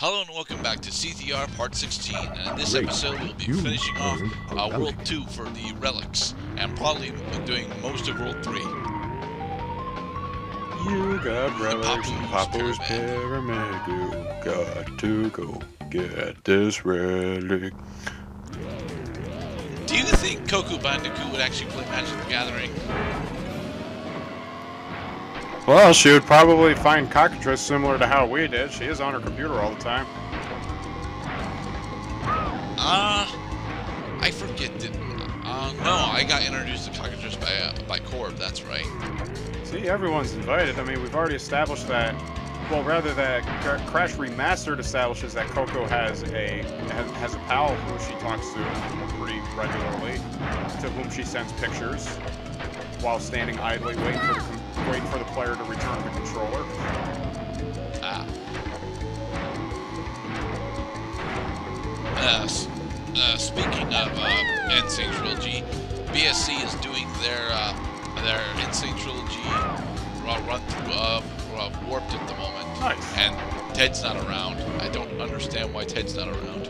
Hello and welcome back to CTR Part 16, and in this Great. episode we'll be You finishing off uh, World 2 for the Relics, and probably doing most of World 3. You got relics in Papu's Papu's pyramid. pyramid. You got to go get this relic. Do you think Coco Bandicoot would actually play Magic the Gathering? Well, she would probably find cockatrice similar to how we did. She is on her computer all the time. Uh, I forget. Did, uh, no, I got introduced to Cockatrice by, uh, by Corb, that's right. See, everyone's invited. I mean, we've already established that. Well, rather that Crash Remastered establishes that Coco has a has, has a pal who she talks to pretty regularly, to whom she sends pictures, while standing idly waiting for the com- waiting for the player to return the controller. Ah. Uh, uh, speaking of uh, Insane Trilogy, BSC is doing their uh, their Insane Trilogy uh, run through of uh, Warped at the moment, Nice. and Ted's not around. I don't understand why Ted's not around.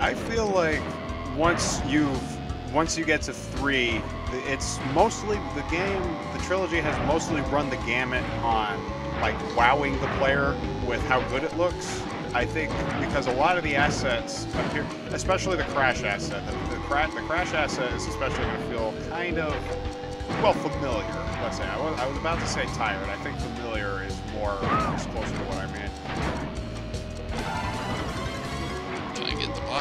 I feel like once you've once you get to three, the- it's mostly the game. The trilogy has mostly run the gamut on like wowing the player with how good it looks. I think because a lot of the assets appear, especially the crash asset, the, the, cra- the crash asset is especially going to feel kind of well familiar. Let's say I was, I was about to say tired. I think familiar is more closer to what I mean.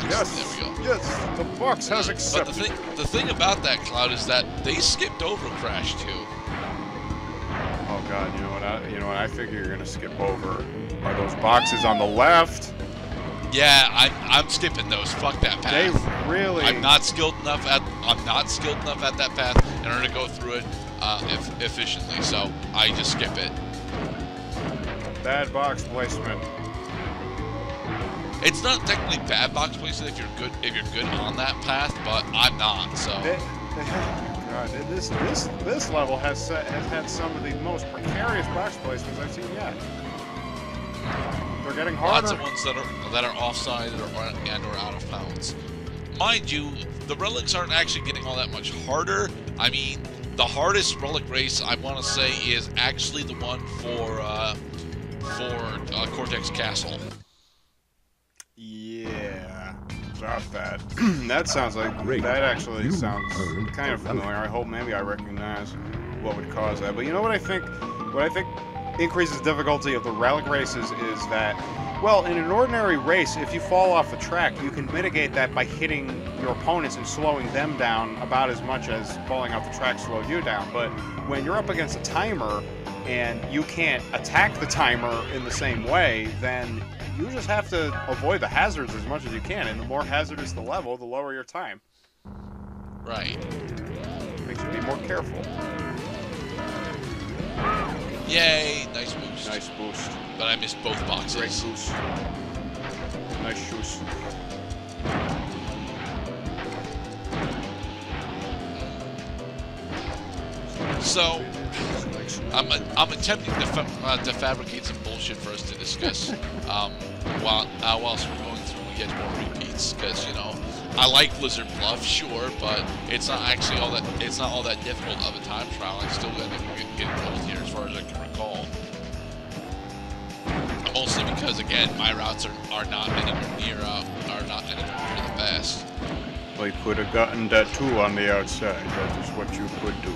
Box? Yes, There we go. yes, the box has accepted. But the thing, the thing about that cloud is that they skipped over Crash too. Oh god, you know what? I, you know what? I figure you're gonna skip over are those boxes on the left. Yeah, I'm, I'm skipping those. Fuck that path. They really. I'm not skilled enough at I'm not skilled enough at that path in order to go through it uh, eff- efficiently. So I just skip it. bad box placement. It's not technically bad box placement if you're good if you're good on that path, but I'm not. So God, this this this level has has had some of the most precarious box placements I've seen yet. They're getting harder. lots of ones that are that are offside or and or out of bounds. Mind you, the relics aren't actually getting all that much harder. I mean, the hardest relic race I want to say is actually the one for uh, for uh, Cortex Castle. Yeah, about that. that sounds like Great. that actually You sounds kind of familiar. I hope maybe I recognize what would cause that. But you know what I think? What I think increases difficulty of the relic races is that, well, in an ordinary race, if you fall off the track, you can mitigate that by hitting your opponents and slowing them down about as much as falling off the track slowed you down. But when you're up against a timer and you can't attack the timer in the same way, then you just have to avoid the hazards as much as you can. And the more hazardous the level, the lower your time. Right. Makes you be more careful. Yay! Nice boost. Nice boost. But I missed both boxes. Great boost. Nice shoes. So I'm, I'm attempting to, fa- uh, to fabricate some bullshit for us to discuss um, while uh, whilst we're going through yet more repeats because you know I like Blizzard Bluff, sure, but it's not actually all that it's not all that difficult of a time trial. I still end up get- getting close here as far as I can recall. Mostly because again my routes are, are not anywhere near uh, are not anywhere near the best. We could have gotten that too on the outside. That is what you could do.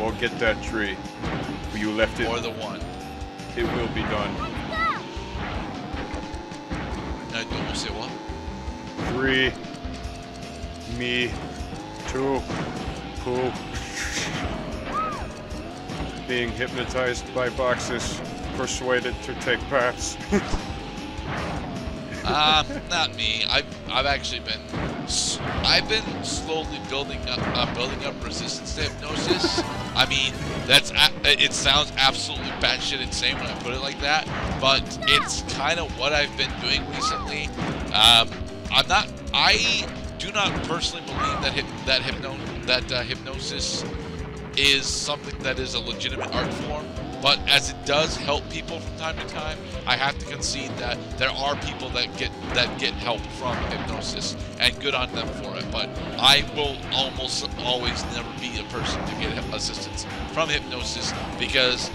Or get that tree. You left it. Or the one. It will be done. You almost say what? Three. Me. Two. Poo. Being hypnotized by boxes. Persuaded to take baths. Um, not me. I've I've actually been I've been slowly building up uh, building up resistance to hypnosis. I mean, that's it sounds absolutely batshit insane when I put it like that, but it's kind of what I've been doing recently. Um, I'm not. I do not personally believe that hip, that hypno that uh, hypnosis is something that is a legitimate art form. But as it does help people from time to time, I have to concede that there are people that get that get help from hypnosis, and good on them for it. But I will almost always never be a person to get assistance from hypnosis because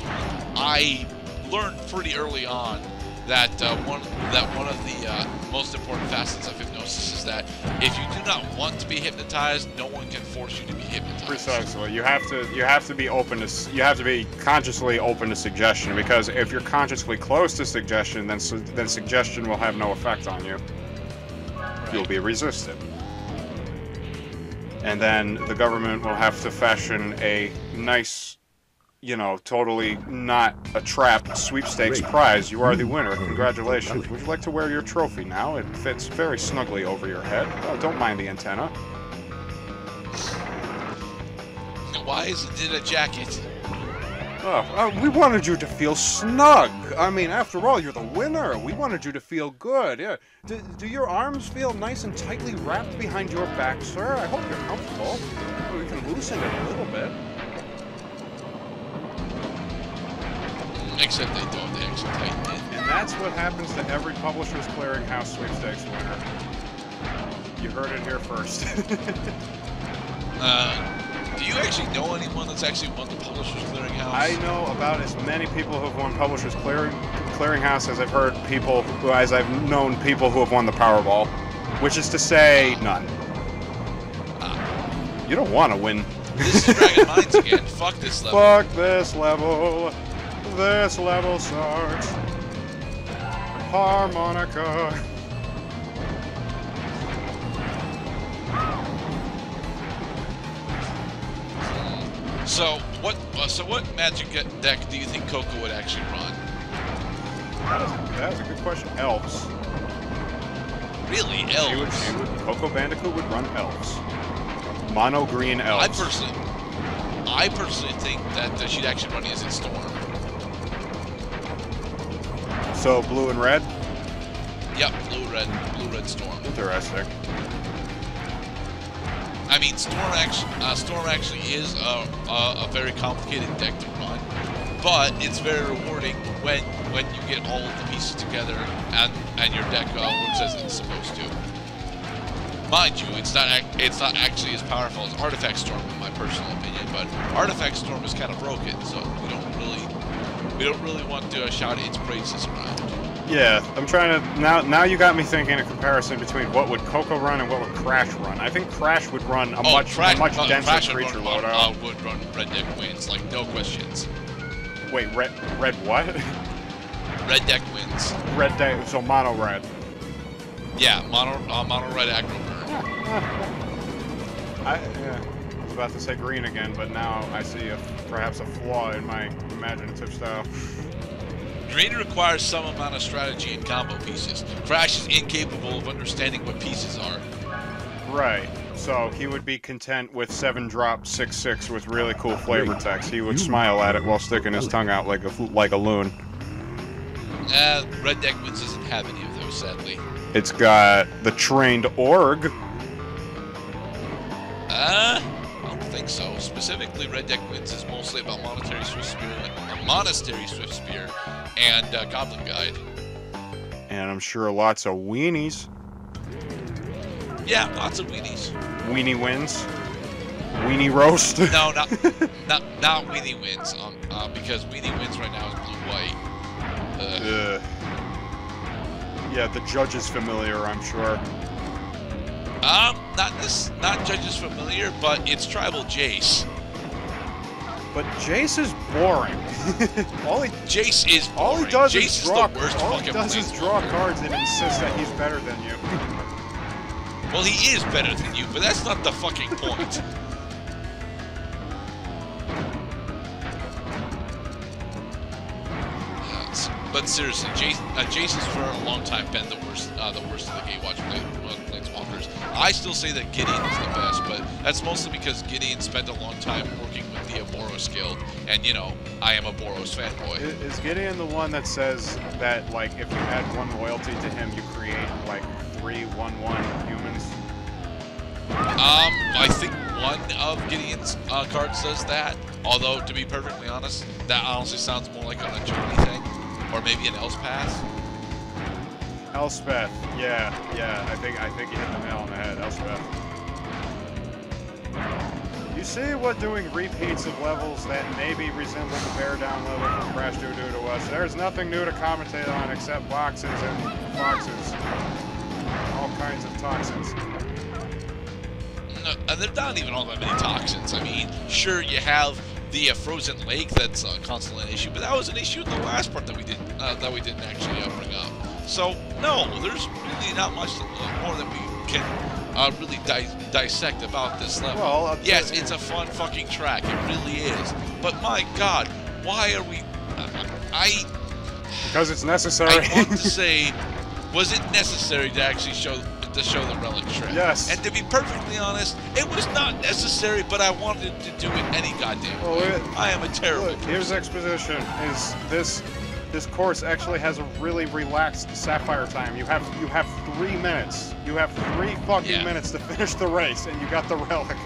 I learned pretty early on that uh, one that one of the uh, most important facets of hypnosis is that if you do not want to be hypnotized, no one can force you to be hypnotized. Precisely. You have to you have to be open to you have to be consciously open to suggestion because if you're consciously closed to suggestion, then su- then suggestion will have no effect on you. You'll be resisted. And then the government will have to fashion a nice, you know, totally not a trap sweepstakes prize. You are the winner. Congratulations. Would you like to wear your trophy now? It fits very snugly over your head. Oh, don't mind the antenna. Why isn't it a jacket? Oh, uh, we wanted you to feel snug. I mean, after all, you're the winner. We wanted you to feel good. Yeah. Do, do your arms feel nice and tightly wrapped behind your back, sir? I hope you're comfortable. We can loosen it a little bit. Except they don't. They actually it. And that's what happens to every Publishers Clearinghouse sweepstakes winner. You heard it here first. Uh, do you actually know anyone that's actually won the Publishers Clearinghouse? I know about as many people who have won Publishers Clearing Clearinghouse as I've heard people who, as I've known people who have won the Powerball, which is to say, none. Ah. You don't want to win. This is Dragon Mines again. Fuck this level. Fuck this level. This level sucks. Harmonica. So what? Uh, so what magic deck do you think Coco would actually run? That is, that is a good question. Elves. Really, She would, elves. she would, Coco Bandicoot would run elves. Mono green elves. I personally, I personally think that uh, she'd actually run Izzet Storm. So blue and red. Yep, blue red, blue red Storm. Interesting. I mean, Storm actually, uh, Storm actually is a, a, a very complicated deck to run, but it's very rewarding when when you get all of the pieces together and and your deck uh, works as it's supposed to. Mind you, it's not it's not actually as powerful as Artifact Storm in my personal opinion, but Artifact Storm is kind of broken, so we don't really we don't really want to uh, shout its praises around. Yeah, I'm trying to now. Now you got me thinking a comparison between what would Coco run and what would Crash run. I think Crash would run a oh, much Crash, a much uh, denser Crash would creature run, loadout. uh, would run Red Deck wins, like no questions. Wait, red red what? Red Deck wins. red day. So mono red. Yeah, mono uh, mono red aggro burn. I yeah, I was about to say green again, but now I see a, perhaps a flaw in my imaginative style. Green requires some amount of strategy and combo pieces. Crash is incapable of understanding what pieces are. Right. So he would be content with seven drop six six with really cool flavor text. He would smile at it while sticking his tongue out like a like a loon. Uh, Red Deck wins doesn't have any of those, sadly. It's got the trained org. Uh, I don't think so. Specifically, Red Deck wins is mostly about Monastery Swift Spear, Monastery Swift Spear, and uh, Goblin Guide. And I'm sure lots of weenies. Yeah, lots of weenies. Weenie wins. Weenie roast. No, not not not Weenie wins. Um, uh, because Weenie wins right now is blue white. Uh, Yeah, the judge is familiar, I'm sure. Um, not this, not Judge's familiar, but it's Tribal Jace. But Jace is boring. all he Jace is all he does Jace is draw. the worst all he does is draw cards and insists that he's better than you. Well, he is better than you, but that's not the fucking point. But seriously, Jace, uh, Jace has for a long time been the worst, uh, the worst of the Gatewatch play, planeswalkers. I still say that Gideon is the best, but that's mostly because Gideon spent a long time working with the Boros Guild, and you know, I am a Boros fanboy. I- Is Gideon the one that says that, like, if you add one loyalty to him, you create, like, three 1 1 humans? Um, I think one of Gideon's uh, cards does that. Although, to be perfectly honest, that honestly sounds more like on Ajani thing, or maybe an Elspeth. Elspeth. Yeah, yeah. I think I think you hit the nail on the head. Elspeth. You see what doing repeats of levels that maybe resemble the bear down level from Crash do do to us? There's nothing new to commentate on except boxes and boxes. All kinds of toxins. No, and they're not even all that many toxins. I mean, sure, you have the uh, frozen lake that's uh, constantly an issue, but that was an issue in the last part that we didn't uh, that we didn't actually uh, bring up. So no, there's really not much more that we can uh, really di- dissect about this level. Well, yes, it's a fun fucking track. It really is. But my God, why are we? Uh, I Because it's necessary. I want to say, was it necessary to actually show to show the relic trip? Yes. And to be perfectly honest, it was not necessary, but I wanted to do it any goddamn Well, way. it- I am a terrible. Look, here's exposition. Is this this course actually has a really relaxed sapphire time? You have you have three minutes. You have three fucking Yeah. minutes to finish the race, and you got the relic.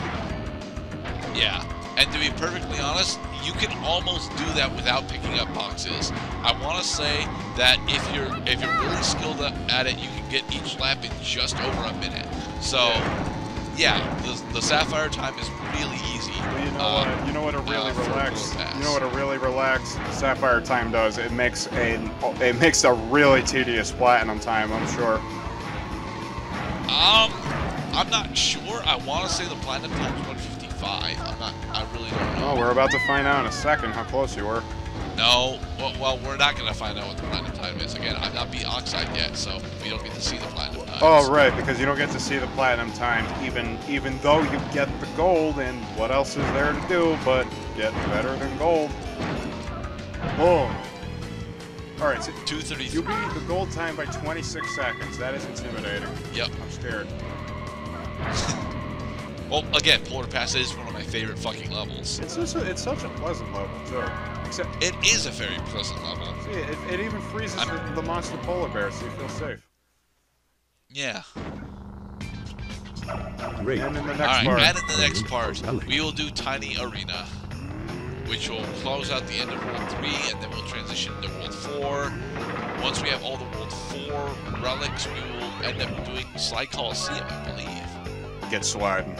Yeah. And to be perfectly honest, you can almost do that without picking up boxes. I want to say that if you're if you're really skilled at it, you can get each lap in just over a minute. So, yeah, the, the sapphire time is really easy. Well, you know Um, what? You know what a really uh, relaxed. You know what a really relaxed sapphire time does? It makes a it makes a really tedious platinum time. I'm sure. Um, I'm not sure. I want to say the platinum time's 155. I'm not. I really don't know. Oh, we're about to find out in a second how close you were. No. Well, well, we're not gonna find out what the platinum time is. Again, I'm not beat oxide yet, so we don't get to see the platinum time. Oh, right, because you don't get to see the platinum time, even even though you get the gold. And what else is there to do but get better than gold? Boom. All right, so you beat the gold time by 26 seconds. That is intimidating. Yep. I'm scared. Well, again, Polar Pass is one of my favorite fucking levels. It's just a, it's such a pleasant level too. Except It is a very pleasant level. see, it, it even freezes the, the monster polar bear, so you feel safe. Yeah. Great. And in the next All right. part, And in the next part, we will do Tiny Arena, which will close out the end of World Three, and then we'll transition to World Four. Once we have all the World Four relics, we will end up doing Slide Coliseum, I believe. get sliding.